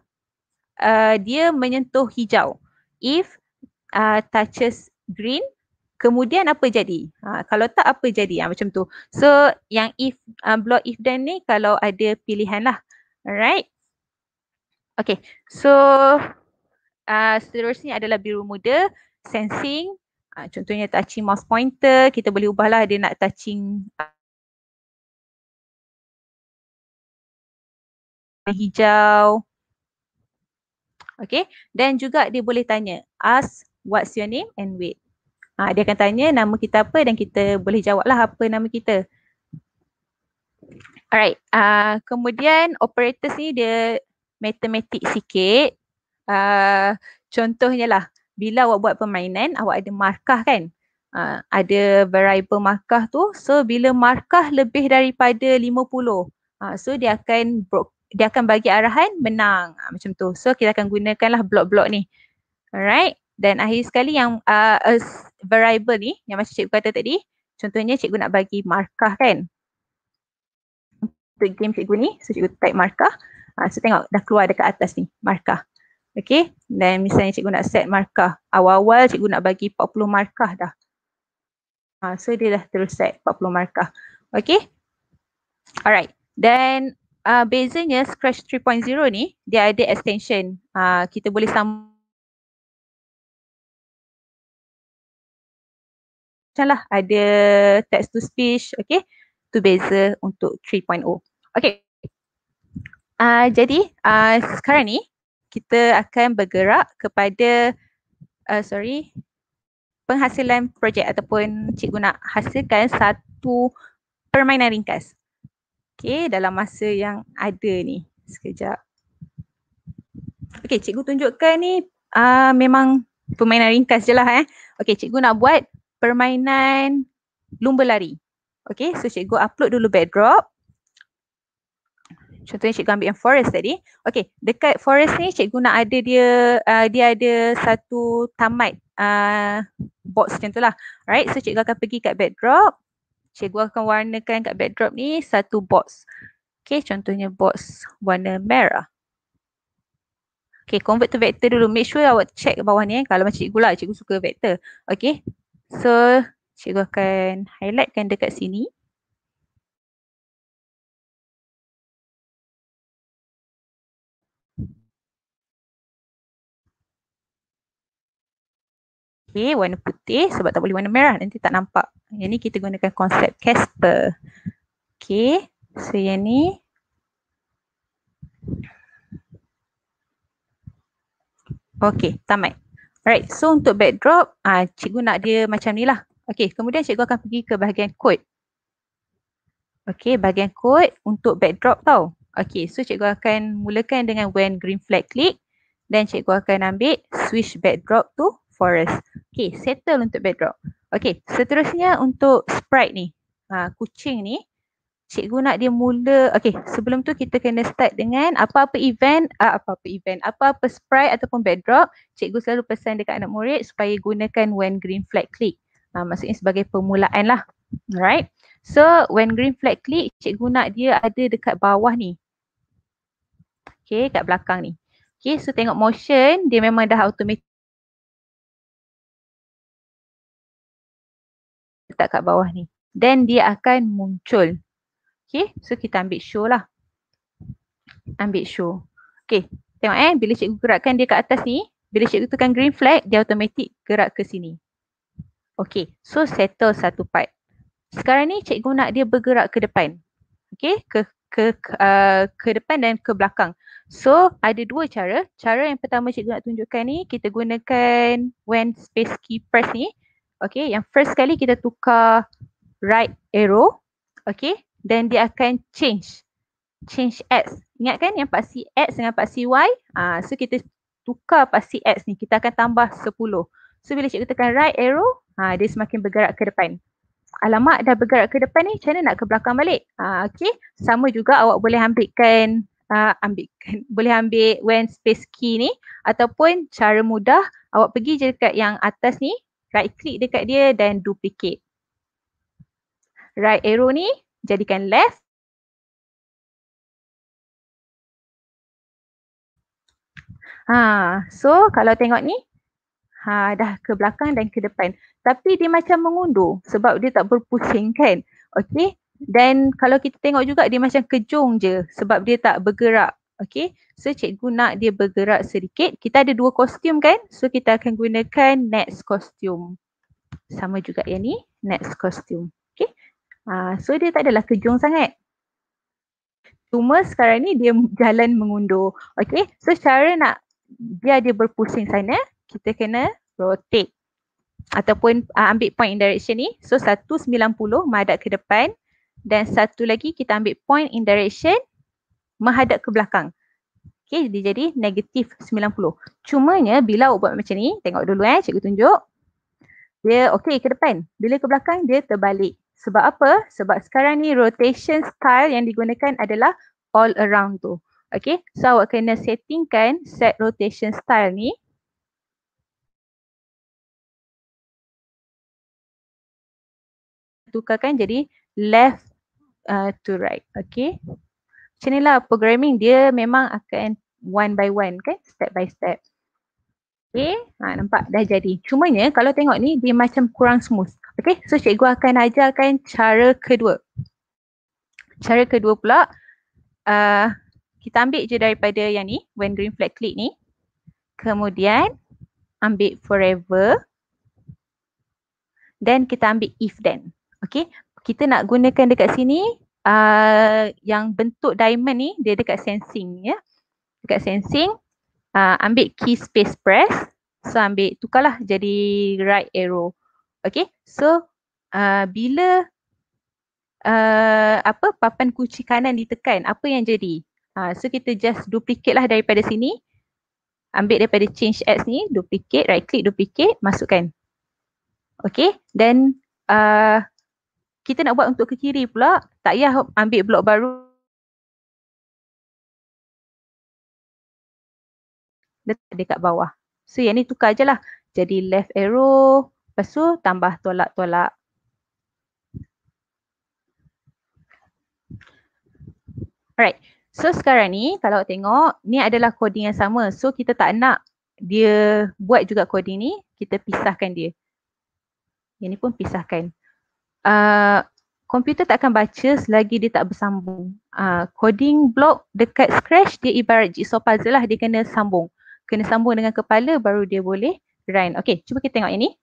uh, dia menyentuh hijau, if uh, touches green, kemudian apa jadi? Ha, kalau tak apa jadi? Ha, macam tu. So yang if uh, block if then ni kalau ada pilihan lah. Alright. Okay. So uh, seterusnya adalah biru muda, sensing. Uh, contohnya touching mouse pointer. Kita boleh ubahlah dia nak touching uh, hijau. Okay. Dan juga dia boleh tanya ask what's your name and wait. Ha, dia akan tanya nama kita apa dan kita boleh jawablah apa nama kita. Alright, uh, kemudian operators ni dia matematik sikit. Uh, contohnya lah, bila awak buat permainan, awak ada markah kan? Uh, ada variable markah tu. So bila markah lebih daripada 50, uh, so dia akan dia akan bagi arahan menang. Uh, macam tu. So kita akan gunakanlah blok-blok ni. Alright. Dan akhir sekali yang uh, variable ni yang macam cikgu kata tadi, contohnya cikgu nak bagi markah kan. Untuk game cikgu ni, so cikgu type markah. Uh, so tengok dah keluar dekat atas ni, markah. Okay, dan misalnya cikgu nak set markah. Awal-awal cikgu nak bagi 40 markah dah. Uh, so dia dah terus set 40 markah. Okay. Alright. Dan uh, bezanya Scratch 3.0 ni, dia ada extension. Uh, kita boleh sambung macam lah ada text to speech okay tu beza untuk 3.0 okay uh, jadi uh, sekarang ni kita akan bergerak kepada uh, sorry penghasilan projek ataupun cikgu nak hasilkan satu permainan ringkas okay dalam masa yang ada ni sekejap okay cikgu tunjukkan ni uh, memang permainan ringkas je lah eh okay cikgu nak buat permainan lumba lari. Okay, so cikgu upload dulu backdrop. Contohnya cikgu ambil yang forest tadi. Okay, dekat forest ni cikgu nak ada dia, uh, dia ada satu tamat uh, box macam tu lah. Alright, so cikgu akan pergi kat backdrop. Cikgu akan warnakan kat backdrop ni satu box. Okay, contohnya box warna merah. Okay, convert to vector dulu. Make sure awak check bawah ni eh. Kalau macam cikgu lah, cikgu suka vector. Okay, So cikgu akan highlightkan dekat sini. Okay, warna putih sebab tak boleh warna merah nanti tak nampak. Yang ni kita gunakan konsep Casper. Okay, so yang ni. Okay, tamat. Alright, so untuk backdrop, uh, cikgu nak dia macam ni lah. Okay, kemudian cikgu akan pergi ke bahagian code. Okay, bahagian code untuk backdrop tau. Okay, so cikgu akan mulakan dengan when green flag click. Dan cikgu akan ambil switch backdrop to forest. Okay, settle untuk backdrop. Okay, seterusnya untuk sprite ni. Uh, kucing ni cikgu nak dia mula, okay sebelum tu kita kena start dengan apa-apa event, uh, apa-apa event, apa-apa sprite ataupun backdrop, cikgu selalu pesan dekat anak murid supaya gunakan when green flag click. Uh, maksudnya sebagai permulaan lah. Alright. So when green flag click, cikgu nak dia ada dekat bawah ni. Okay, kat belakang ni. Okay, so tengok motion, dia memang dah automatic letak kat bawah ni. Then dia akan muncul. Okay, so kita ambil show lah. Ambil show. Okay, tengok eh, bila cikgu gerakkan dia kat atas ni, bila cikgu tekan green flag, dia automatic gerak ke sini. Okay, so settle satu part. Sekarang ni cikgu nak dia bergerak ke depan. Okay, ke ke ke, uh, ke depan dan ke belakang. So ada dua cara. Cara yang pertama cikgu nak tunjukkan ni, kita gunakan when space key press ni. Okay, yang first kali kita tukar right arrow. Okay, then dia akan change change X. Ingat kan yang paksi X dengan paksi Y? Ah, so kita tukar paksi X ni. Kita akan tambah 10. So bila cikgu tekan right arrow, ha, dia semakin bergerak ke depan. Alamak dah bergerak ke depan ni, macam mana nak ke belakang balik? Ha, okay. Sama juga awak boleh ambilkan, uh, ambilkan, boleh ambil when space key ni ataupun cara mudah awak pergi je dekat yang atas ni, right click dekat dia dan duplicate. Right arrow ni jadikan left. Ha, so kalau tengok ni, ha, dah ke belakang dan ke depan. Tapi dia macam mengundur sebab dia tak berpusing kan. Okay. Dan kalau kita tengok juga dia macam kejung je sebab dia tak bergerak. Okay. So cikgu nak dia bergerak sedikit. Kita ada dua kostum kan. So kita akan gunakan next kostum. Sama juga yang ni. Next kostum. Ha, so dia tak adalah kejung sangat. Cuma sekarang ni dia jalan mengundur. Okay, so cara nak biar dia berpusing sana, kita kena rotate. Ataupun uh, ambil point in direction ni. So 190 menghadap ke depan. Dan satu lagi kita ambil point in direction menghadap ke belakang. Okay, dia jadi negatif 90. Cumanya bila awak buat macam ni, tengok dulu eh, cikgu tunjuk. Dia okay ke depan. Bila ke belakang, dia terbalik. Sebab apa? Sebab sekarang ni rotation style yang digunakan adalah all around tu. Okay, so awak kena settingkan set rotation style ni. Tukarkan jadi left uh, to right. Okay. Macam ni lah programming dia memang akan one by one kan, step by step. Okay, ha, nampak dah jadi. Cumanya kalau tengok ni dia macam kurang smooth. Okay, so cikgu akan ajarkan cara kedua. Cara kedua pula, uh, kita ambil je daripada yang ni, when green flag click ni. Kemudian ambil forever. Then kita ambil if then. Okay, kita nak gunakan dekat sini uh, yang bentuk diamond ni, dia dekat sensing ya. Dekat sensing, uh, ambil key space press. So ambil tukarlah jadi right arrow. Okay, so uh, bila uh, apa papan kunci kanan ditekan, apa yang jadi? Uh, so kita just duplicate lah daripada sini. Ambil daripada change X ni, duplicate, right click duplicate, masukkan. Okay, then uh, kita nak buat untuk ke kiri pula, tak payah ambil blok baru. Letak dekat bawah. So yang ni tukar je lah. Jadi left arrow, Lepas tu tambah tolak-tolak. Alright. So sekarang ni kalau tengok ni adalah coding yang sama. So kita tak nak dia buat juga coding ni. Kita pisahkan dia. Yang ni pun pisahkan. Uh, komputer tak akan baca selagi dia tak bersambung. Uh, coding block dekat scratch dia ibarat jigsaw puzzle lah. Dia kena sambung. Kena sambung dengan kepala baru dia boleh run. Okay cuba kita tengok ini.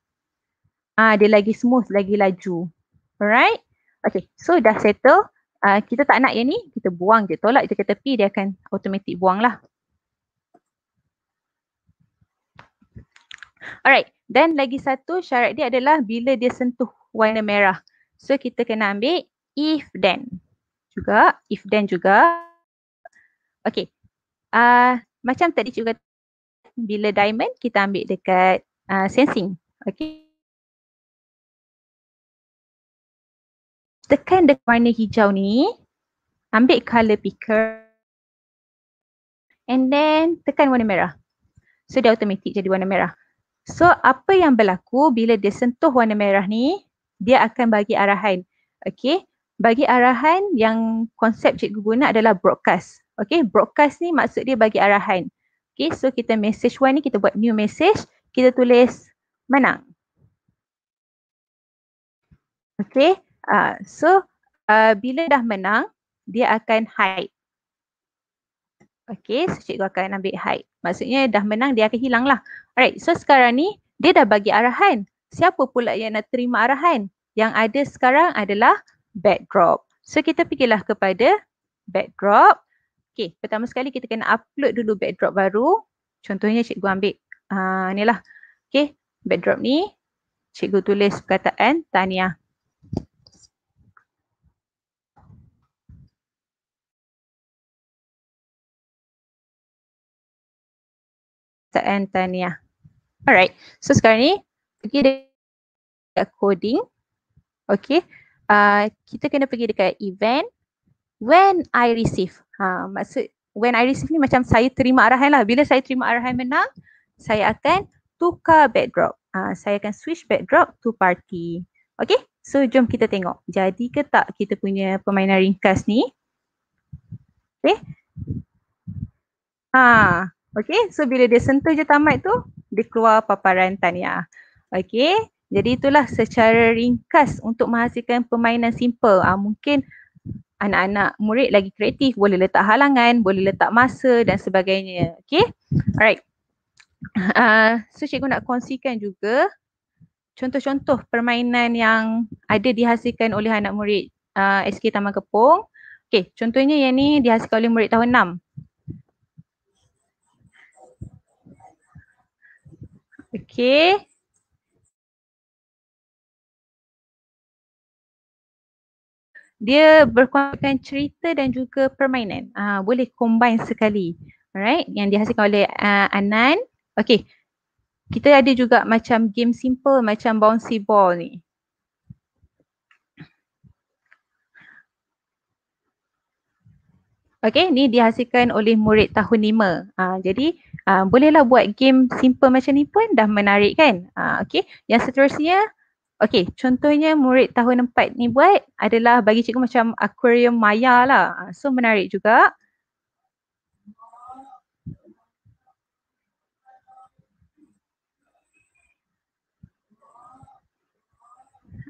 Ah, dia lagi smooth, lagi laju. Alright. Okay, so dah settle. Uh, kita tak nak yang ni, kita buang je. Tolak je ke tepi, dia akan automatic buang lah. Alright, dan lagi satu syarat dia adalah bila dia sentuh warna merah. So kita kena ambil if then juga, if then juga. Okay, uh, macam tadi juga bila diamond kita ambil dekat uh, sensing. Okay. Tekan dekat warna hijau ni, ambil color picker and then tekan warna merah. So dia automatik jadi warna merah. So apa yang berlaku bila dia sentuh warna merah ni, dia akan bagi arahan. Okay, bagi arahan yang konsep cikgu guna adalah broadcast. Okay, broadcast ni maksud dia bagi arahan. Okay, so kita message one ni kita buat new message, kita tulis menang. Okay, uh, so uh, bila dah menang, dia akan hide. Okay, so cikgu akan ambil hide. Maksudnya dah menang, dia akan hilang lah. Alright, so sekarang ni dia dah bagi arahan. Siapa pula yang nak terima arahan? Yang ada sekarang adalah backdrop. So kita pergilah kepada backdrop. Okay, pertama sekali kita kena upload dulu backdrop baru. Contohnya cikgu ambil uh, ni lah. Okay, backdrop ni cikgu tulis perkataan Tania. perkataan Tania. Alright, so sekarang ni pergi dekat coding. Okay, uh, kita kena pergi dekat event when I receive. Ha, maksud when I receive ni macam saya terima arahan lah. Bila saya terima arahan menang, saya akan tukar backdrop. Uh, saya akan switch backdrop to party. Okay, so jom kita tengok. Jadi ke tak kita punya permainan ringkas ni? Okay. Ha, Okay, so bila dia sentuh je tamat tu, dia keluar paparan tania. Okay, jadi itulah secara ringkas untuk menghasilkan permainan simple. Ah, mungkin anak-anak murid lagi kreatif, boleh letak halangan, boleh letak masa dan sebagainya. Okay, alright. Uh, so cikgu nak kongsikan juga contoh-contoh permainan yang ada dihasilkan oleh anak murid uh, SK Taman Kepong. Okay, contohnya yang ni dihasilkan oleh murid tahun 6. Okay. Dia berkuatkan cerita dan juga permainan. Uh, boleh combine sekali. Alright. Yang dihasilkan oleh uh, Anan. Okay. Kita ada juga macam game simple macam bouncy ball ni. Okay, ni dihasilkan oleh murid tahun lima. Uh, jadi, uh, bolehlah buat game simple macam ni pun dah menarik kan? Uh, okay, yang seterusnya, okay, contohnya murid tahun empat ni buat adalah bagi cikgu macam aquarium maya lah. Uh, so, menarik juga.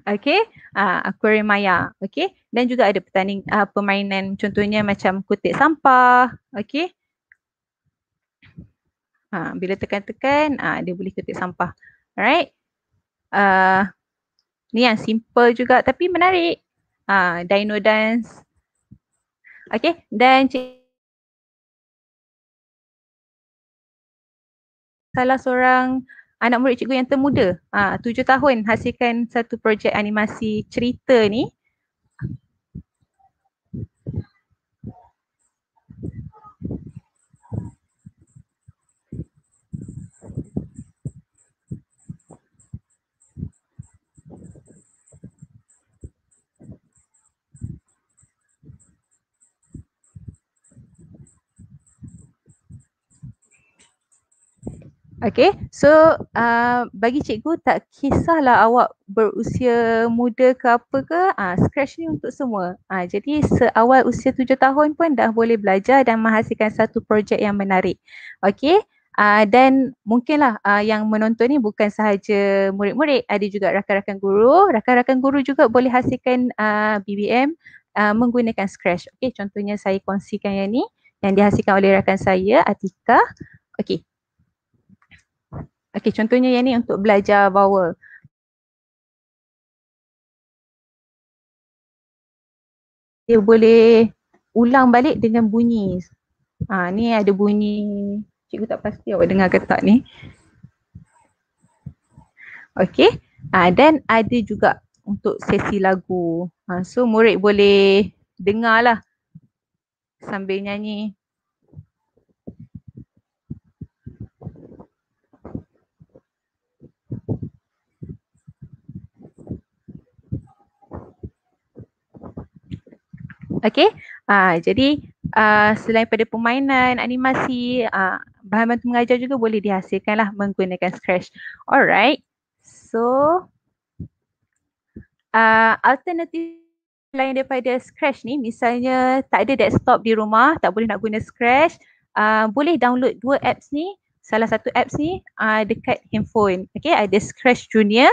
Okay, uh, aquarium maya. Okay, dan juga ada pertanding uh, permainan contohnya macam kutip sampah. Okay. Ha, bila tekan-tekan, dia boleh kutip sampah. Alright. Uh, ni yang simple juga tapi menarik. Uh, dino dance. Okay, dan salah seorang anak murid cikgu yang termuda, uh, tujuh tahun hasilkan satu projek animasi cerita ni. Okay, so uh, bagi cikgu tak kisahlah awak berusia muda ke apa ke, uh, Scratch ni untuk semua. Uh, jadi seawal usia tujuh tahun pun dah boleh belajar dan menghasilkan satu projek yang menarik. Okay, uh, dan mungkinlah uh, yang menonton ni bukan sahaja murid-murid, ada juga rakan-rakan guru. Rakan-rakan guru juga boleh hasilkan uh, BBM uh, menggunakan Scratch. Okay, contohnya saya kongsikan yang ni yang dihasilkan oleh rakan saya, Atika. Okay, Okey, contohnya yang ni untuk belajar vowel. Dia boleh ulang balik dengan bunyi. Ha, ni ada bunyi, cikgu tak pasti awak dengar ke tak ni. Okay. Uh, dan ada juga untuk sesi lagu. Uh, so murid boleh dengar lah sambil nyanyi. Okay, uh, jadi uh, selain pada permainan, animasi, uh, bahan bantu mengajar juga boleh dihasilkan lah menggunakan Scratch. Alright, so uh, alternatif lain daripada Scratch ni, misalnya tak ada desktop di rumah, tak boleh nak guna Scratch, uh, boleh download dua apps ni. Salah satu apps ni uh, dekat handphone. Okay, ada Scratch Junior.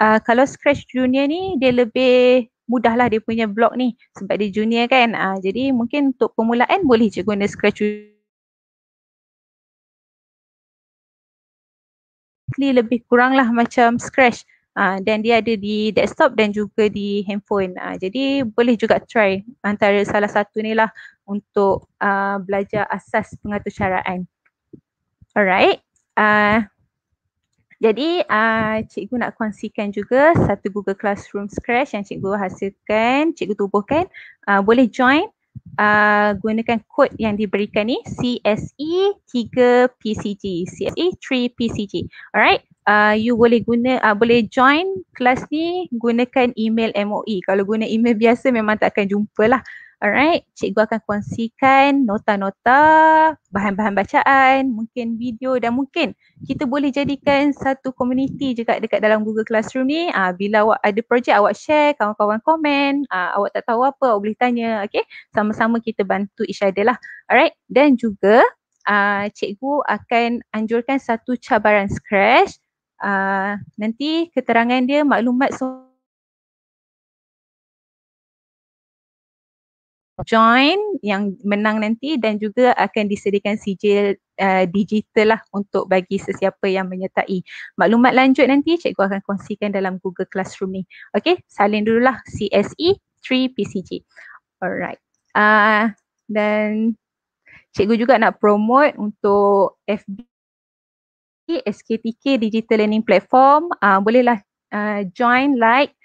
Uh, kalau Scratch Junior ni dia lebih mudahlah dia punya blog ni sebab dia junior kan. Uh, jadi mungkin untuk permulaan boleh je guna Scratch lebih kurang lah macam Scratch uh, dan dia ada di desktop dan juga di handphone. Uh, jadi boleh juga try antara salah satu ni lah untuk uh, belajar asas pengaturcaraan. Alright. Uh, jadi uh, cikgu nak kongsikan juga satu Google Classroom Scratch yang cikgu hasilkan, cikgu tubuhkan. Uh, boleh join uh, gunakan kod yang diberikan ni CSE 3 PCG. CSE 3 PCG. Alright. Uh, you boleh guna uh, boleh join kelas ni gunakan email MOE. Kalau guna email biasa memang tak akan jumpa lah. Alright, cikgu akan kongsikan nota-nota, bahan-bahan bacaan, mungkin video dan mungkin kita boleh jadikan satu community juga dekat dalam Google Classroom ni. Uh, bila awak ada projek awak share, kawan-kawan komen, uh, awak tak tahu apa, awak boleh tanya. Okay, sama-sama kita bantu each other lah. Alright, dan juga uh, cikgu akan anjurkan satu cabaran scratch. Uh, nanti keterangan dia maklumat so join yang menang nanti dan juga akan disediakan sijil uh, digital lah untuk bagi sesiapa yang menyertai. Maklumat lanjut nanti cikgu akan kongsikan dalam Google Classroom ni. Okay, salin dululah CSE 3 PCG. Alright. Uh, dan cikgu juga nak promote untuk FB SKTK Digital Learning Platform. Uh, bolehlah uh, join, like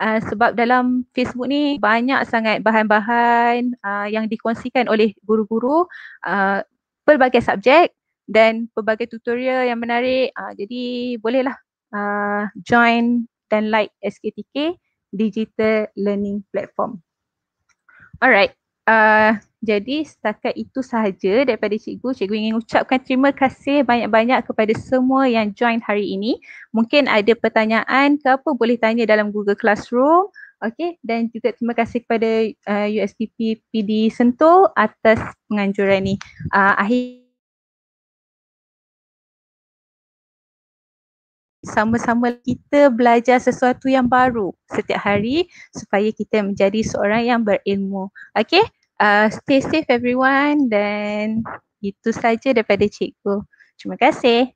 uh, sebab dalam Facebook ni banyak sangat bahan-bahan uh, yang dikongsikan oleh guru-guru uh, pelbagai subjek dan pelbagai tutorial yang menarik. Uh, jadi bolehlah uh, join dan like SKTK Digital Learning Platform. Alright. Uh, jadi setakat itu sahaja daripada cikgu. Cikgu ingin ucapkan terima kasih banyak-banyak kepada semua yang join hari ini. Mungkin ada pertanyaan ke apa boleh tanya dalam Google Classroom. Okay dan juga terima kasih kepada uh, USPP PD Sentul atas penganjuran ini. Uh, akhir sama-sama kita belajar sesuatu yang baru setiap hari supaya kita menjadi seorang yang berilmu. Okay uh, stay safe everyone dan itu saja daripada cikgu. Terima kasih.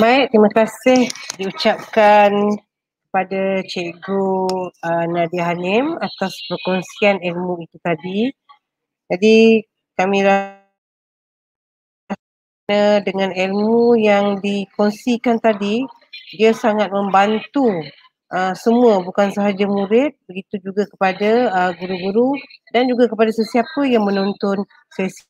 Baik, terima kasih diucapkan kepada Cikgu uh, Nadia Hanim atas perkongsian ilmu itu tadi. Jadi kami rasa dengan ilmu yang dikongsikan tadi, dia sangat membantu uh, semua bukan sahaja murid, begitu juga kepada uh, guru-guru dan juga kepada sesiapa yang menonton sesi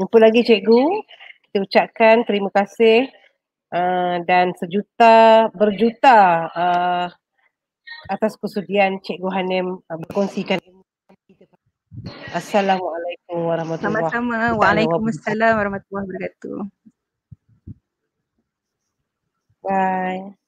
Jumpa lagi cikgu. Kita ucapkan terima kasih uh, dan sejuta berjuta uh, atas kesudian Cikgu Hanim uh, berkongsikan Assalamualaikum warahmatullahi wabarakatuh. Sama-sama. Waalaikumsalam warahmatullahi wabarakatuh. Bye.